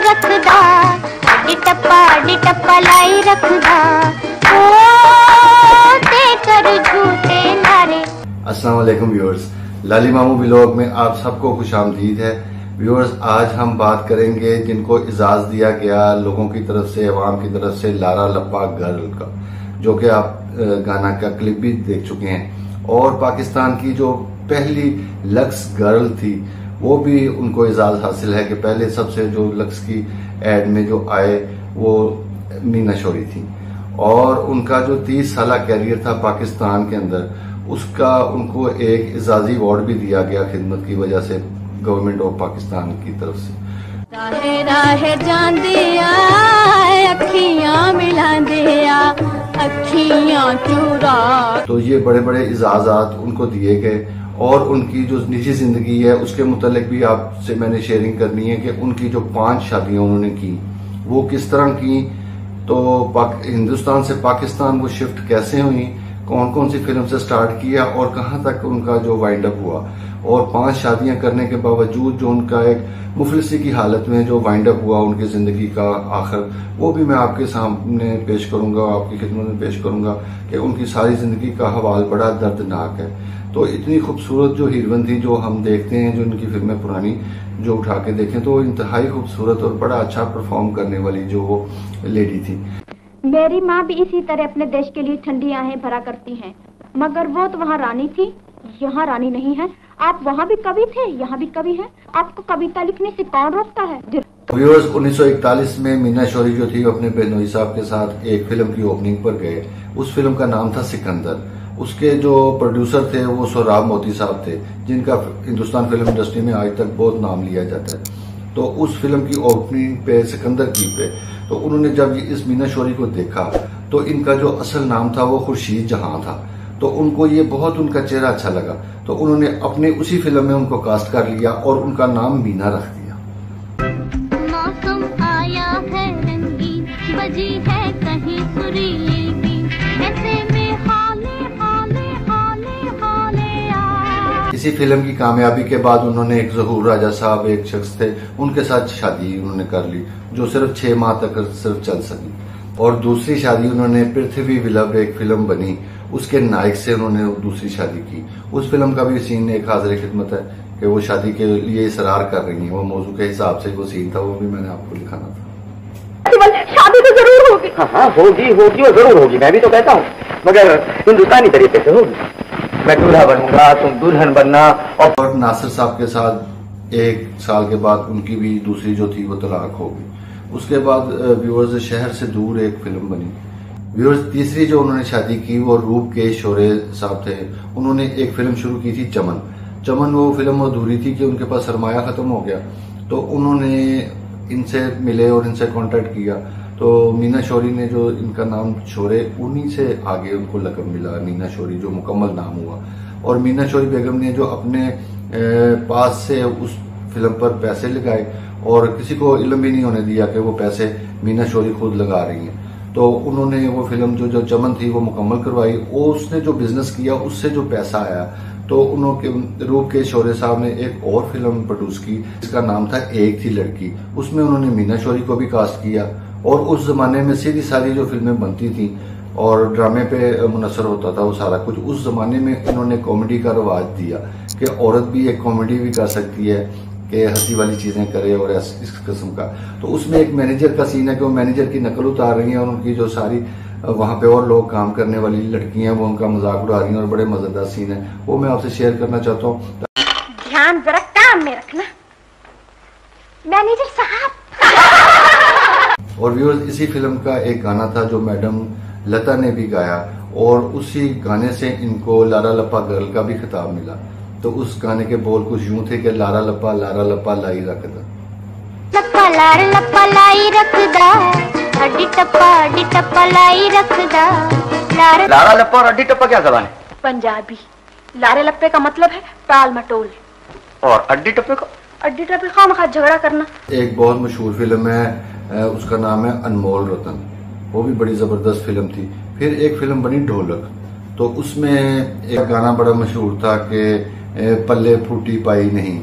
रखदा। टप्पा रखदा। ओ, ते कर झूठे नारे। अस्सलाम वालेकुम व्यूअर्स। लाली मामू ब्लॉग में आप सबको खुश आमदीद है। व्यूअर्स, आज हम बात करेंगे जिनको इजाज़ दिया गया लोगों की तरफ़ से, अवाम की तरफ़ से लारा लप्पा गर्ल का, जो कि आप गाना का क्लिप भी देख चुके हैं। और पाकिस्तान की जो पहली लक्स गर्ल थी वो भी उनको एजाज़ हासिल है कि पहले सबसे जो लक्स की एड में जो आए वो मीना शोरी थी। और उनका जो तीस साल कैरियर था पाकिस्तान के अंदर उसका उनको एक एजाजी अवार्ड भी दिया गया खिदमत की वजह से गवर्नमेंट ऑफ़ पाकिस्तान की तरफ़ से। तो ये बड़े बड़े एजाजा उनको दिए गए और उनकी जो निजी ज़िंदगी है, उसके मुतलक भी आपसे मैंने शेयरिंग करनी है कि उनकी जो पाँच शादियाँ उन्होंने की, वो किस तरह की? तो हिंदुस्तान से पाकिस्तान वो शिफ्ट कैसे हुई? कौन कौन सी फ़िल्म से स्टार्ट किया और कहाँ तक उनका जो वाइंड अप हुआ? और पाँच शादियाँ करने के बावजूद जो उनका एक मुफलिसी की हालत में जो वाइंड अप हुआ उनकी ज़िंदगी का आखिर, वो भी मैं आपके सामने पेश करूँगा, आपकी खिदमत में पेश करूँगा कि उनकी सारी ज़िंदगी का हवाल बड़ा दर्दनाक है। तो इतनी खूबसूरत जो हीरोइन थी जो हम देखते हैं जो इनकी फ़िल्में पुरानी जो उठा के देखें तो इंतहाई खूबसूरत और बड़ा अच्छा परफॉर्म करने वाली जो वो लेडी थी। मेरी माँ भी इसी तरह अपने देश के लिए ठंडी आहें भरा करती हैं। मगर वो तो वहाँ रानी थी यहाँ रानी नहीं है। आप वहाँ भी कवि थे यहाँ भी कवि हैं। आपको कविता लिखने से कौन रोकता है? व्यूअर्स 1941 में मीना शौरी जो थी अपने बेनोई साहब के साथ एक फ़िल्म की ओपनिंग पर गए। उस फ़िल्म का नाम था सिकंदर। उसके जो प्रोड्यूसर थे, वो सोराब मोती साहब थे, जिनका हिंदुस्तान फ़िल्म इंडस्ट्री में आज तक बहुत नाम लिया जाता है। तो उस फ़िल्म की ओपनिंग पे, सिकंदर की पे तो उन्होंने जब इस मीना शोरी को देखा तो इनका जो असल नाम था, वो खुर्शीद जहाँ था। तो उनको ये बहुत उनका चेहरा अच्छा लगा। तो उन्होंने अपने उसी फ़िल्म में उनको कास्ट कर लिया और उनका नाम मीना रख दिया। इसी फ़िल्म की कामयाबी के बाद उन्होंने एक जहूर राजा साहब एक शख्स थे उनके साथ शादी उन्होंने कर ली जो सिर्फ़ छह माह तक सिर्फ़ चल सकी। और दूसरी शादी उन्होंने पृथ्वी विलभ एक फ़िल्म बनी उसके नायक से उन्होंने दूसरी शादी की। उस फ़िल्म का भी सीन एक हाजिर खिदमत है कि वो शादी के लिए इसरार कर रही है। वो मौजू के हिसाब से वो सीन था वो भी मैंने आपको दिखाना था। शादी तो ज़रूर होगी। हाँ हाँ होगी होगी और ज़रूर होगी। मैं भी तो कहता हूँ। मगर हिंदुस्तानी तरीके से होगी। मैं दूल्हा बनूँगा, तुम दुल्हन बनना और और नासिर साहब के साथ एक साल के बाद उनकी भी दूसरी जो थी वो तलाक हो गई। उसके बाद व्यूअर्स शहर से दूर एक फ़िल्म बनी। व्यूअर्स तीसरी जो उन्होंने शादी की वो रूप के शोरे साहब थे। उन्होंने एक फ़िल्म शुरू की थी, चमन। चमन वो फ़िल्म अधूरी थी कि उनके पास सरमाया खत्म हो गया। तो उन्होंने इनसे मिले और इनसे कांटेक्ट किया। तो मीना शौरी ने जो इनका नाम शोरे उन्हीं से आगे उनको लकब मिला मीना शौरी, जो मुकम्मल नाम हुआ। और मीना शौरी बेगम ने जो अपने पास से उस फ़िल्म पर पैसे लगाए और किसी को इल्म भी नहीं होने दिया कि वो पैसे मीना शौरी खुद लगा रही हैं। तो उन्होंने वो फ़िल्म जो जो चमन थी, वो मुकम्मल करवाई। और उसने जो बिज़नेस किया, उससे जो पैसा आया तो उन्होंने रूप के शौर्य साहब ने एक और फ़िल्म प्रोड्यूस की, जिसका नाम था एक थी लड़की। उसमें उन्होंने मीना शौरी को भी कास्ट किया। और उस जमाने में सीधी सारी जो फ़िल्में बनती थी और ड्रामे पे मुनसर होता था वो सारा कुछ, उस जमाने में इन्होंने कॉमेडी का रवाज दिया कि औरत भी एक कॉमेडी भी कर सकती है, कि हँसी वाली चीज़ें करे और इस किस्म का। तो उसमें एक मैनेजर का सीन है कि वो मैनेजर की नकल उतार रही है और उनकी जो सारी, वहाँ पे और लोग काम करने वाली लड़कियाँ वो उनका मज़ाक उड़ा रही हैं और बड़े मज़ेदार सीन है। वो मैं आपसे शेयर करना चाहता हूँ। ध्यान जरा काम में रखना। मैनेजर साहब और व्यूअर्स इसी फ़िल्म का एक गाना था जो मैडम लता ने भी गाया और उसी गाने से इनको लारा लपा गर्ल का भी खिताब मिला। तो उस गाने के बोल कुछ यूँ थे कि लारा लपा लारा लपा लाई रखदा। लपा लार लपा लाई रखदा अड्डी टप्पा अड्डी टप्पा लाई रखदा। लारा लपा और अड्डी टप्पा क्या जबान है? पंजाबी। लारे लप्पे का मतलब है टाल मटोल। और अड्डी टप्पे का अड्डी पे खाम खा झगड़ा करना। एक बहुत मशहूर फ़िल्म है उसका नाम है अनमोल रतन। वो भी बड़ी ज़बरदस्त फ़िल्म थी। फिर एक फ़िल्म बनी ढोलक। तो उसमें एक गाना बड़ा मशहूर था कि पल्ले फूटी पाई नहीं।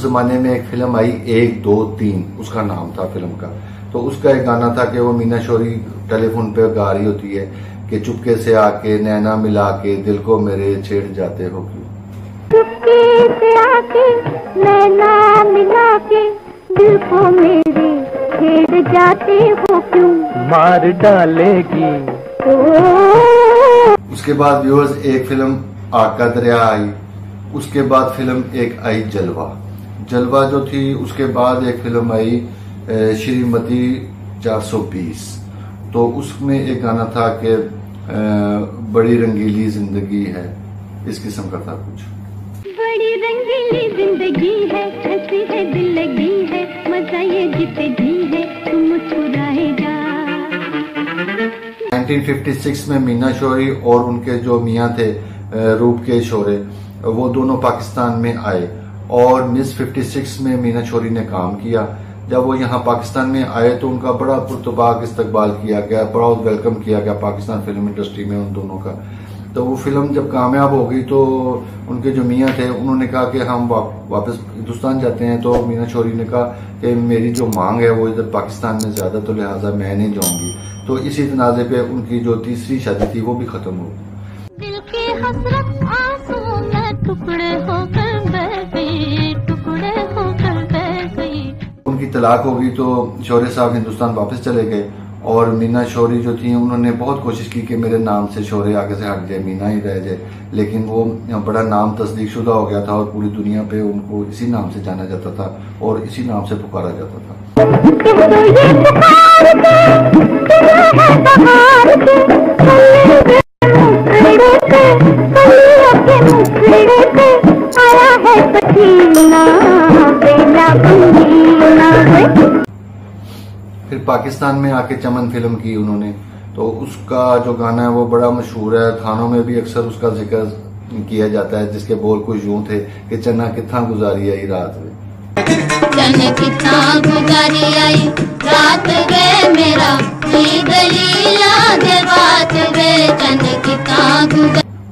जमाने में एक फ़िल्म आई एक दो तीन उसका नाम था फ़िल्म का। तो उसका एक गाना था कि वो मीना शोरी टेलीफोन पे गा रही होती है कि चुपके से आके नैना मिला के दिल को मेरे छेड़ जाते हो क्यों? चुपके से आके नैना मिला के दिल को मेरे छेड़ जाते हो क्यों? मार डालेगी। उसके बाद व्यूअर्स एक फ़िल्म आका दरिया आई उसके बाद फ़िल्म एक आई जलवा। जलवा जो थी उसके बाद एक फ़िल्म आई श्रीमती 420 तो उसमें एक गाना था कि बड़ी रंगीली ज़िंदगी है। इस किस्म का था कुछ। बड़ी रंगीली ज़िंदगी है हँसी है दिल लगी है मज़ा ये जीते जी है तू मुस्कुराएगा। 1956 में मीना शोरी और उनके जो मियाँ थे रूप के शोरे वो दोनों पाकिस्तान में आए। और मिस 56 में मीना शोरी ने काम किया। जब वो यहाँ पाकिस्तान में आए तो उनका बड़ा पुरतबाक इस्तकबाल किया गया प्राउड वेलकम किया गया पाकिस्तान फ़िल्म इंडस्ट्री में उन दोनों का। तो वो फ़िल्म जब कामयाब हो गई तो उनके जो मियाँ थे, उन्होंने कहा कि हम वापस हिंदुस्तान जाते हैं। तो मीना शोरी ने कहा कि मेरी जो मांग है वो इधर पाकिस्तान में ज़्यादा तो लिहाजा मैं नहीं जाऊँगी। तो इसी तनाजे पे उनकी जो तीसरी शादी थी वो भी खत्म हो गई। तलाक हो गई तो शौर्य साहब हिंदुस्तान वापस चले गए और मीना शौरी जो थी, उन्होंने बहुत कोशिश की कि मेरे नाम से शौर्य आगे से हट जाए, मीना ही रह जाए। लेकिन वो बड़ा नाम तस्दीक शुदा हो गया था और पूरी दुनिया पे उनको इसी नाम से जाना जाता था और इसी नाम से पुकारा जाता था। फिर पाकिस्तान में आके चमन फ़िल्म की उन्होंने। तो उसका जो गाना है वो बड़ा मशहूर है। थानों में भी अक्सर उसका ज़िक्र किया जाता है जिसके बोल कुछ यूँ थे कि चन्ना कितना गुजारी आई रात में। कितना गुजारी आई? रात मेरा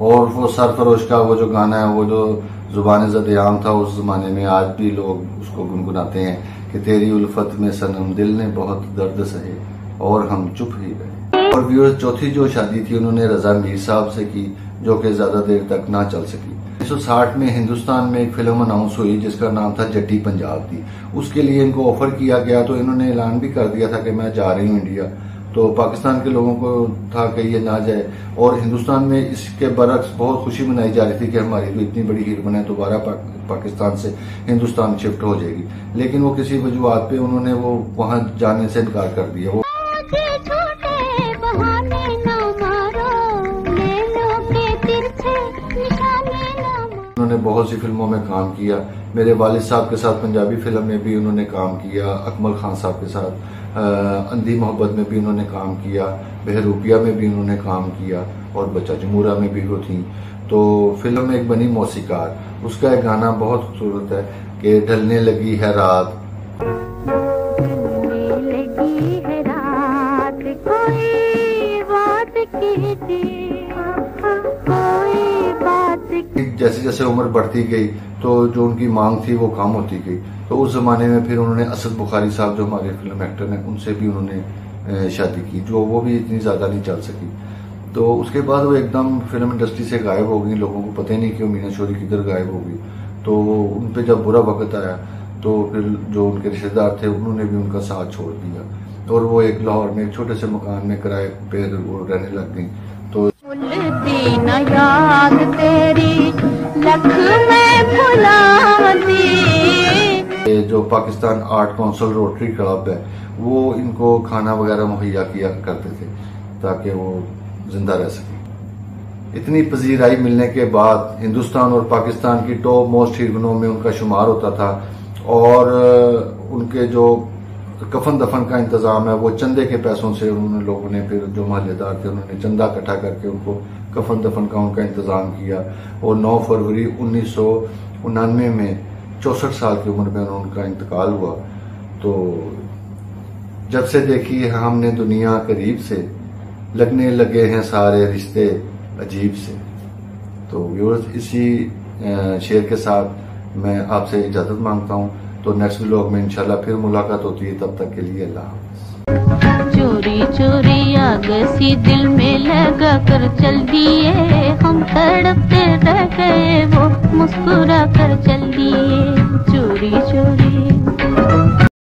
और वो सरफरोश का वो जो गाना है वो जो ज़ुबान जदयाम था उस जमाने में आज भी लोग उसको गुनगुनाते हैं। कि तेरी उल्फत में सनम दिल ने बहुत दर्द सहे और हम चुप ही रहे। और व्यूअर्स, चौथी जो शादी थी, उन्होंने रजा मीर साहब से की, जो कि ज़्यादा देर तक ना चल सकी। 1960 में हिंदुस्तान में एक फ़िल्म अनाउंस हुई, जिसका नाम था जट्टी पंजाब थी उसके लिए इनको ऑफ़र किया गया तो इन्होंने ऐलान भी कर दिया था कि मैं जा रही हूँ इंडिया। तो पाकिस्तान के लोगों को था कि ये ना जाए। और हिंदुस्तान में इसके बरक्स बहुत खुशी मनाई जा रही थी कि हमारी तो इतनी बड़ी हीरोइन है दोबारा पा, पाकिस्तान से हिंदुस्तान शिफ्ट हो जाएगी। लेकिन वो किसी वजूहत पे उन्होंने वो वहाँ जाने से इनकार कर दिया। वो उन्होंने बहुत सी फ़िल्मों में काम किया। मेरे वालिद साहब के साथ पंजाबी फ़िल्म में भी उन्होंने काम किया अकमल खान साहब के साथ। अंधी मोहब्बत में भी उन्होंने काम किया बहरूपिया में भी उन्होंने काम किया और बच्चा जमूरा में भी वो थी। तो फ़िल्म में एक बनी मौसीकार उसका एक गाना बहुत खूबसूरत है कि ढलने लगी है रात। जैसे जैसे उम्र बढ़ती गई तो जो उनकी मांग थी वो कम होती गई। तो उस जमाने में फिर उन्होंने असद बुखारी साहब जो हमारे फ़िल्म एक्टर हैं, उनसे भी उन्होंने शादी की, जो वो भी इतनी ज़्यादा नहीं चल सकी। तो उसके बाद वो एकदम फ़िल्म इंडस्ट्री से गायब हो गई, लोगों को पता ही नहीं कि वो मीना शोरी किधर गायब हो गई। तो उन पे जब बुरा वक्त आया तो फिर जो उनके रिश्तेदार थे, उन्होंने भी उनका साथ छोड़ दिया। और वो एक लाहौर में एक छोटे से मकान में किराए पे वो रहने लग गई। तो जो Pakistan art council Rotary club है, वो इनको खाना वगैरह मुहैया किया करते थे ताकि वो ज़िंदा रह सके। इतनी पजीराई मिलने के बाद हिंदुस्तान और पाकिस्तान की टॉप मोस्ट हीरोइनों में उनका शुमार होता था और उनके जो कफन दफन का इंतज़ाम है, वो चंदे के पैसों से उन्होंने लोगों ने, फिर जो महल्लेदार थे, उन्होंने चंदा इकट्ठा करके उनको कफन दफन का उनका इंतज़ाम किया। और 9 फरवरी उन्नीस में चौसठ साल की उम्र में उनका इंतकाल हुआ। तो जब से देखी है, हमने दुनिया करीब से लगने लगे हैं सारे रिश्ते अजीब से। तो व्यूअर्स, इसी शेयर के साथ मैं आपसे इजाज़त माँगता हूँ। तो नेक्स्ट व्लॉग में इंशाल्लाह फिर मुलाकात होती है। तब तक के लिए अल्लाह चोरी चोरी आग सी दिल में लगा कर चल दिए। हम तड़पते रह गए, वो मुस्कुरा कर चल दिए। चोरी चोरी